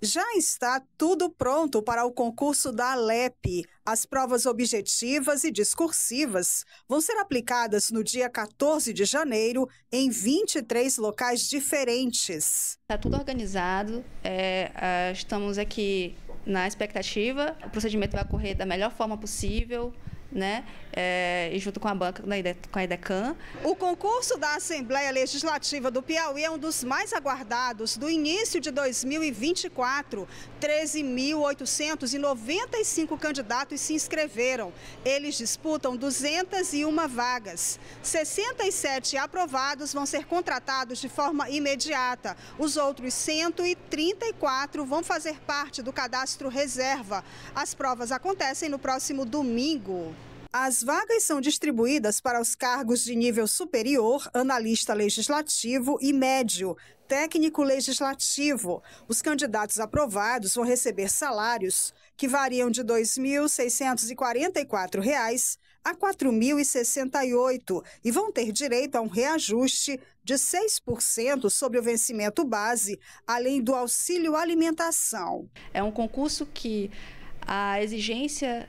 Já está tudo pronto para o concurso da Alep. As provas objetivas e discursivas vão ser aplicadas no dia 14 de janeiro em 23 locais diferentes. Está tudo organizado, é, é, estamos aqui na expectativa. O procedimento vai ocorrer da melhor forma possível né? É, e junto com a banca, com a IDECAN. O concurso da Assembleia Legislativa do Piauí é um dos mais aguardados do início de 2024. 13.895 candidatos se inscreveram. Eles disputam 201 vagas. 67 aprovados vão ser contratados de forma imediata. Os outros 134 vão fazer parte do cadastro reserva. As provas acontecem no próximo domingo. As vagas são distribuídas para os cargos de nível superior, analista legislativo e médio, técnico legislativo. Os candidatos aprovados vão receber salários que variam de R$ 2.644 a R$ 4.068 e vão ter direito a um reajuste de 6% sobre o vencimento base, além do auxílio alimentação. É um concurso que a exigência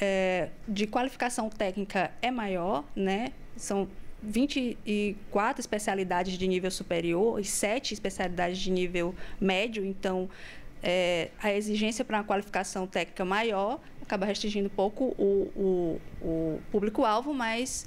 é, de qualificação técnica é maior, né? São 24 especialidades de nível superior e 7 especialidades de nível médio, então é, a exigência para uma qualificação técnica maior acaba restringindo um pouco o, o, o público-alvo, mas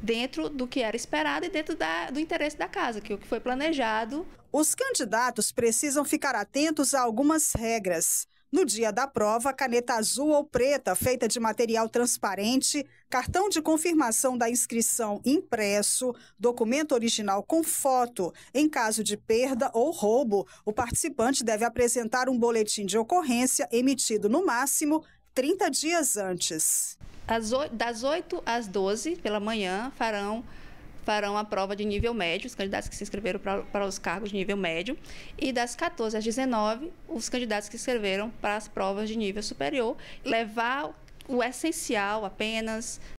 dentro do que era esperado e dentro da, do interesse da casa, que é o que foi planejado. Os candidatos precisam ficar atentos a algumas regras. No dia da prova, caneta azul ou preta feita de material transparente, cartão de confirmação da inscrição impresso, documento original com foto. Em caso de perda ou roubo, o participante deve apresentar um boletim de ocorrência emitido no máximo 30 dias antes. das 8 às 12 pela manhã farão farão a prova de nível médio, os candidatos que se inscreveram para, os cargos de nível médio, e das 14 às 19, os candidatos que se inscreveram para as provas de nível superior, levar o essencial apenas